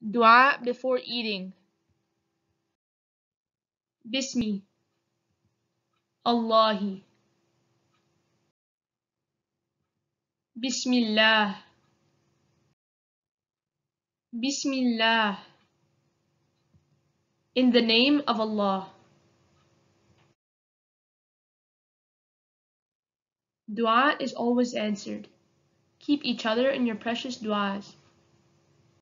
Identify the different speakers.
Speaker 1: Dua before eating. Bismi. Allahi. Bismillah. Bismillah. In the name of Allah. Dua is always answered. Keep each other in your precious duas.